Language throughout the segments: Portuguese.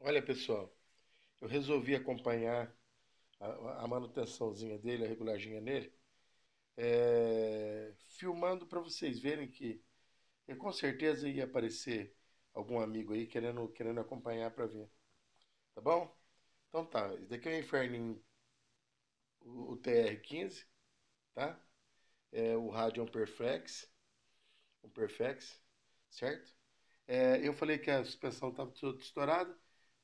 Olha, pessoal, eu resolvi acompanhar a, a manutençãozinha dele, a regulagem nele, é, filmando para vocês verem que eu, com certeza ia aparecer algum amigo aí querendo, querendo acompanhar para ver. Tá bom? Então tá, esse daqui é o Inferninho, o, o TR-15, tá? É o Perflex, um Perflex, certo? É, eu falei que a suspensão estava toda estourada,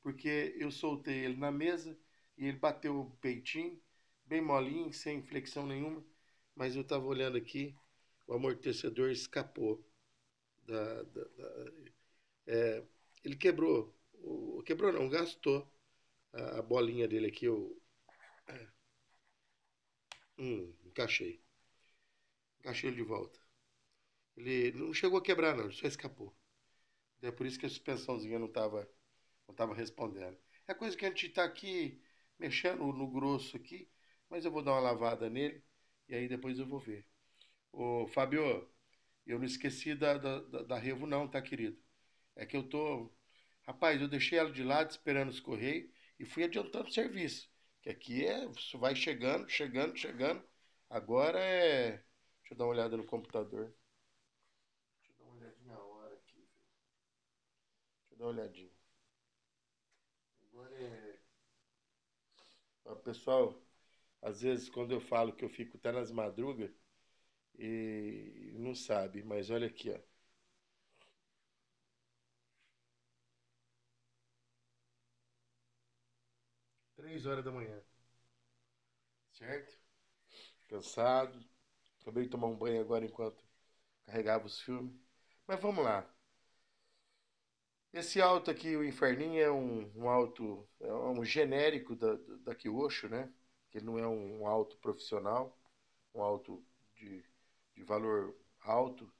porque eu soltei ele na mesa e ele bateu o peitinho, bem molinho, sem flexão nenhuma, mas eu estava olhando aqui, o amortecedor escapou. Da, da, da é, ele quebrou, o, quebrou não, gastou a, a bolinha dele aqui, eu é, hum, encaixei. Encaixei ele de volta. Ele não chegou a quebrar não, só escapou. É por isso que a suspensãozinha não estava não tava respondendo. É coisa que a gente está aqui mexendo no grosso aqui, mas eu vou dar uma lavada nele e aí depois eu vou ver. Ô, Fábio, eu não esqueci da, da, da Revo não, tá, querido? É que eu tô... Rapaz, eu deixei ela de lado esperando os correios e fui adiantando o serviço. Que aqui é... Vai chegando, chegando, chegando. Agora é... Deixa eu dar uma olhada no computador. Deixa eu dar uma olhadinha a hora aqui. Deixa eu dar uma olhadinha. Ó, pessoal, às vezes quando eu falo que eu fico até nas madrugas e não sabe, mas olha aqui, ó. Três horas da manhã. Certo? Cansado. Acabei de tomar um banho agora enquanto carregava os filmes. Mas vamos lá. Esse alto aqui, o Inferninho, é um, um alto, é um genérico da, da Kyosho, né? Que não é um alto profissional, um alto de, de valor alto.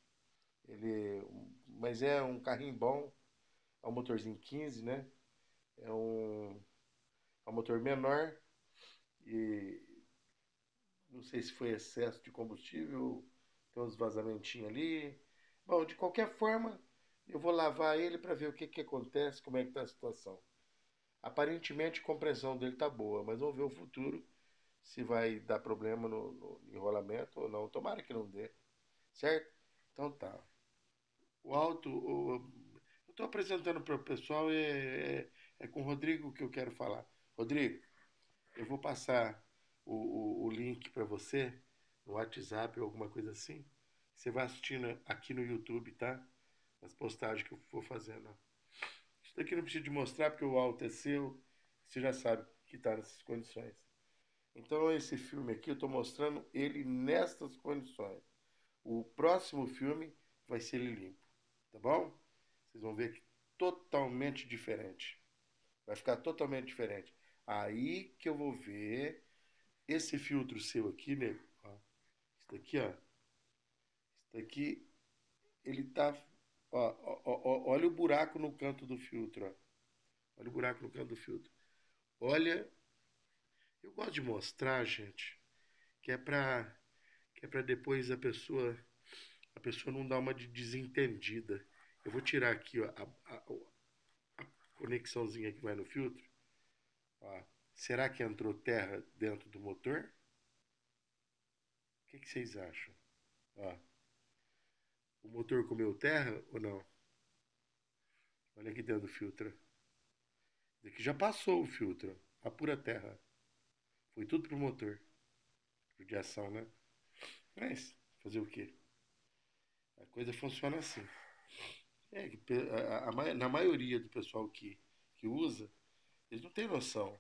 Ele, mas é um carrinho bom, é um motorzinho 15, né? É um, é um motor menor e não sei se foi excesso de combustível, tem uns vazamentinhos ali. Bom, de qualquer forma, eu vou lavar ele para ver o que, que acontece, como é que está a situação. Aparentemente a compressão dele está boa, mas vamos ver o futuro se vai dar problema no, no, enrolamento ou não. Tomara que não dê. Certo? Então tá. O alto. O, eu estou apresentando para o pessoal, é, é, é, com o Rodrigo que eu quero falar. Rodrigo, eu vou passar o, o, o link para você no WhatsApp ou alguma coisa assim. Você vai assistindo aqui no YouTube, tá? As postagens que eu for fazendo. Isso daqui não preciso de mostrar porque o alto é seu. Você já sabe que está nessas condições. Então, esse filme aqui, eu estou mostrando ele nestas condições. O próximo filme vai ser ele limpo, tá bom? Vocês vão ver que totalmente diferente. Vai ficar totalmente diferente. Aí que eu vou ver esse filtro seu aqui. Ó, isso daqui, ó. Isso daqui, ele tá... Ó, ó, ó, olha o buraco no canto do filtro. Olha o buraco no canto do filtro. Olha eu gosto de mostrar, gente, que é para que é para depois a pessoa a pessoa não dar uma de desentendida. Eu vou tirar aqui ó, a, a, a conexãozinha que vai no filtro. Ó, será que entrou terra dentro do motor? O que, que vocês acham? Ó, o motor comeu terra ou não? Olha aqui dentro do filtro. Daqui já passou o filtro, a pura terra. Foi tudo pro motor. Judiação, né? Mas, fazer o quê? A coisa funciona assim. É, a, a, na maioria do pessoal que, que usa, eles não têm noção.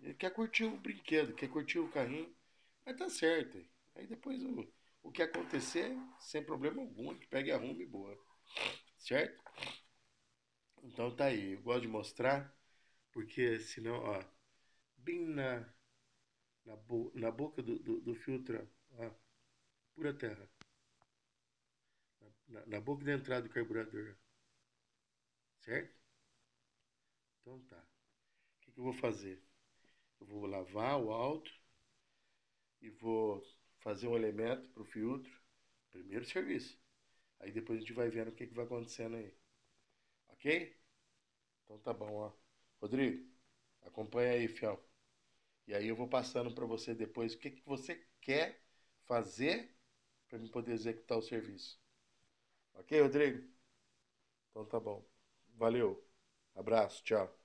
Ele quer curtir o brinquedo, quer curtir o carrinho, mas tá certo. Aí depois o, o que acontecer, sem problema algum, que pegue a rumo e boa. Certo? Então tá aí. Eu gosto de mostrar, porque senão, ó, bem na na, bo na boca do, do, do filtro, ó, pura terra. Na, na, boca da entrada do carburador. Certo? Então tá. O que, que eu vou fazer? Eu vou lavar o alto e vou fazer um elemento para o filtro. Primeiro serviço. Aí depois a gente vai vendo o que, que vai acontecendo aí. Ok? Então tá bom, ó. Rodrigo, acompanha aí, fião. E aí eu vou passando para você depois o que, que você quer fazer para me poder executar o serviço. Ok, Rodrigo? Então tá bom. Valeu. Abraço, tchau.